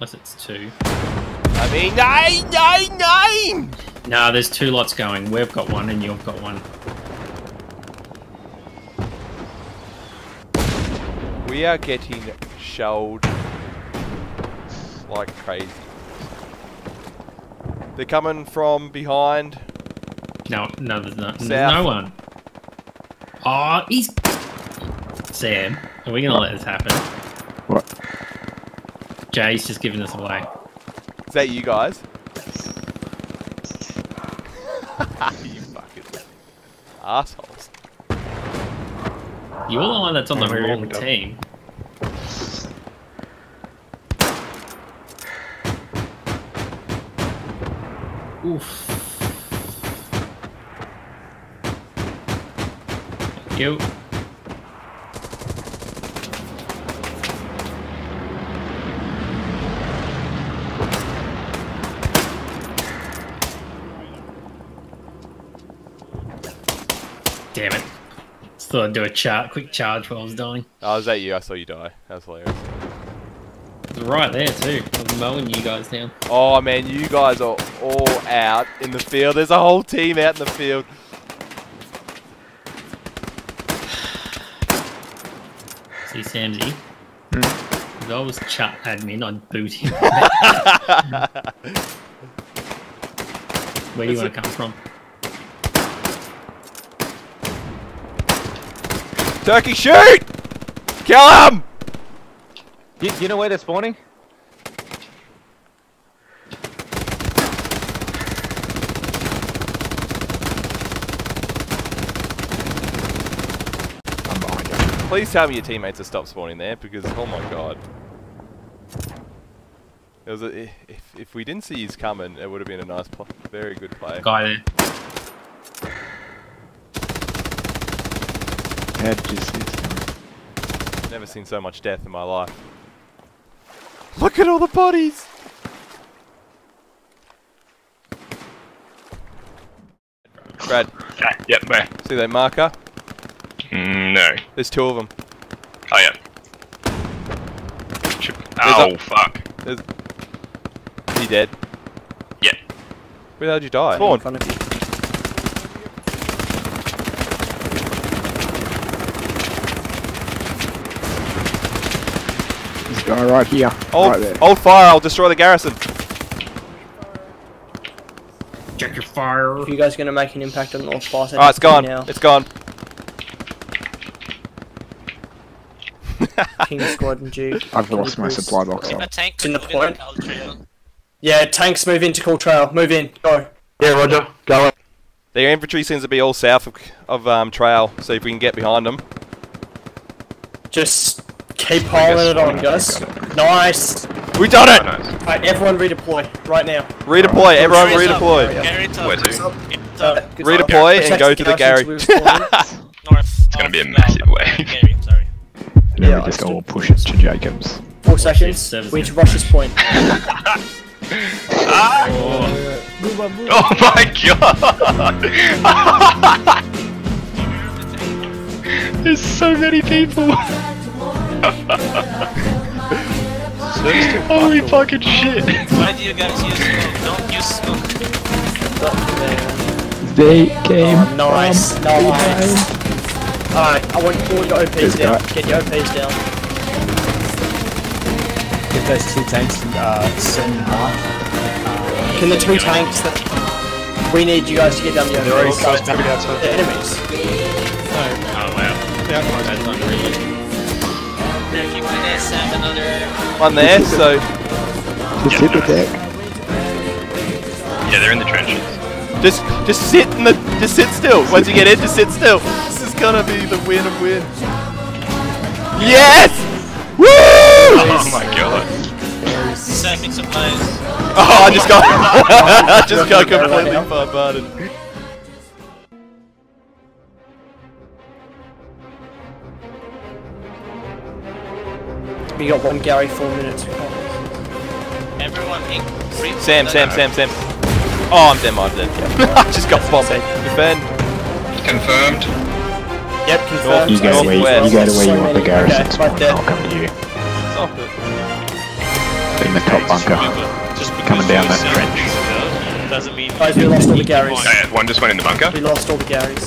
Unless it's two. I mean, nine, nine, nine! Nah, there's two lots going. We've got one and you've got one. We are getting shelled like crazy. They're coming from behind. No, no, there's no, there's South. no one. Oh, he's... Sam, are we gonna let this happen? What? Jay's just giving us away. Is that you guys? you fucking assholes. You're the one that's on the Oh, wrong go. team. Oof. Thank you. Damn it. Just thought I'd do a char quick charge while I was dying. Oh, is that you? I saw you die. That was hilarious. It was right there too. I was mowing you guys down. Oh man, you guys are all out in the field. There's a whole team out in the field. See Samsy? Hmm. If I was chat admin, I'd boot him. Where do you want to come from? Turkey, shoot! Kill him! Do, do you know where they're spawning? I'm behind you. Please tell me your teammates have stopped spawning there because, oh my god. It was a, if, if we didn't see his coming, it would have been a nice, very good play. Guy there. How did you see this? Never seen so much death in my life. Look at all the bodies! Brad, Okay, yep, where? see that marker? Mm, no. There's two of them. Oh, yeah. There's Oh, fuck. There's... Is he dead? Yeah. Where the hell did you die? In front of you. Guy right here. Hold, right there. hold fire, I'll destroy the garrison. Check your fire. If you guys are gonna make an impact on the North Boss, Alright, it's gone. Now. It's gone. King Squad and Duke. I've lost my supply box. A tank It's in the point. Cold Trail. Yeah, tanks move into Cool Trail. Move in. Go. Yeah, Roger. Go. Their infantry seems to be all south of, of um, trail, so if we can get behind them. Just keep piling it on, guys. Nice. We done Oh, it! nice. Alright, everyone redeploy right now. Redeploy, everyone Gary's redeploy. Where to? It's up. Redeploy and go to the Protect Gary. garrisons we've spawned. North. It's gonna be a massive wave. Gary, sorry. And then Yeah, we just I all push it to Jacobs. Four seconds. We need to rush this point. Ah! Oh my god! There's so many people! Holy fucking shit! Why do you guys use smoke? Don't use smoke. They came. Oh, nice. Nice. Alright, I want all your OPs This down. guy. Get your OPs down. Get those two tanks uh, send mark. Can the two tanks that we need you guys to get down the They're already OPs? the enemies. Oh wow. That's unreal. There, if you want to send another. One there, so Just hit the deck. Yeah, they're in the trenches. just just sit in the just sit still. Once you get in, just sit still. This is gonna be the win of win. Yes! Woo! Oh my god. Sending supplies. Oh, I just got I just got completely bombarded. We got one Gary, four minutes. Everyone in. Sam, Sam, Sam, Sam. Oh, I'm dead, I'm dead. I just got bombed. Defend. Confirmed. Yep, confirmed. You go where you, you go to where you want the So garrison many- spawn. okay, right I'll come to you. Stop it. In the top bunker. Just Coming down that trench. Doesn't mean Guys, we lost all the Garys. Oh, yeah, one just went in the bunker. We lost all the Garys.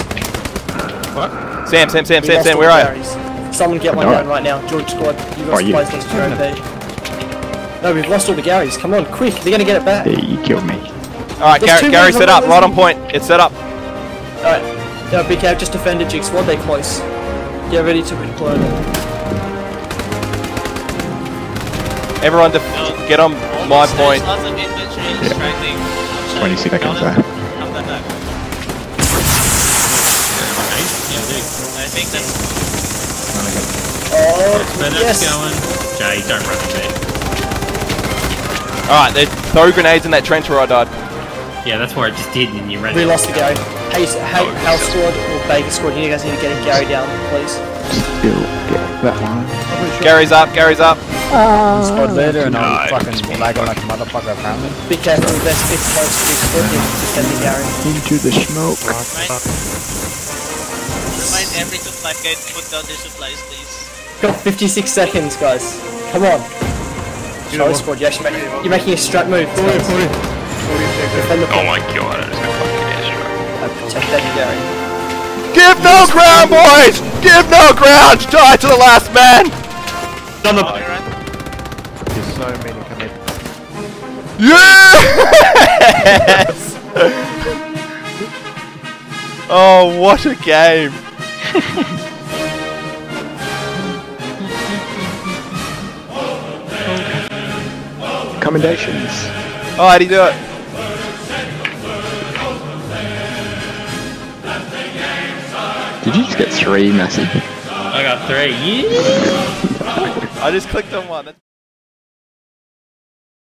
Sam, Sam, Sam, We Sam, Sam, where are you? Garys. Someone get one Alright. down right now. George Squad, you got you. supplies next to your OP. No, we've lost all the Garys. Come on, quick. They're gonna get it back. Yeah, you killed me. Alright, Gary, two Gary set up, right on point. It's set up. Alright. Now, big cab, just defend it, Jig Squad. They're close. Get ready to implode it. Everyone def- get on my point. There's lots of infantry Yeah. distracting. 20 seconds Got there. it? Come back back. Yeah, dude. I think that's Oh, But yes. going. Jay, don't run in there. Alright, they throw grenades in that trench where I died. Yeah, that's where I just did, and you ran. We lost the Gary. Hey, s- hey, oh, Hal Squad or Baker Squad, you guys need to get a Gary down, please. Still get that one. Gary's up, Gary's up. Squad uh, leader and I'm fucking lagging like a motherfucker apparently. Be careful, best get close to Jig Squad, you defend the Gary. Into the smoke. Remind, remind every supply guy to put down their supplies, please. Got 56 seconds, guys. Come on. Charlie Squad, you're actually making, you're making a strat move. guys. Defend the Oh my god, I just got fucking airstruck. Protect that Gary. Give no ground, boys! Give no ground! Die to the last man! Oh, There's so many coming. Yes! oh, what a game! Commendations. Oh, how'd he do it? Did you just get three, Massey? I got three. Yeah. I just clicked on one.